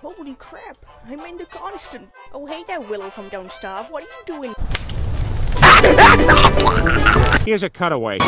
Holy crap, I'm in the constant. Oh, hey there, Willow from Don't Starve. What are you doing? Here's a cutaway.